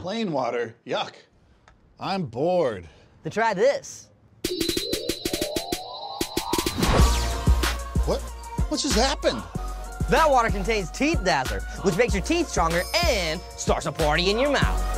Plain water? Yuck. I'm bored. Then try this. What? What just happened? That water contains Teeth Dazzler, which makes your teeth stronger and starts a party in your mouth.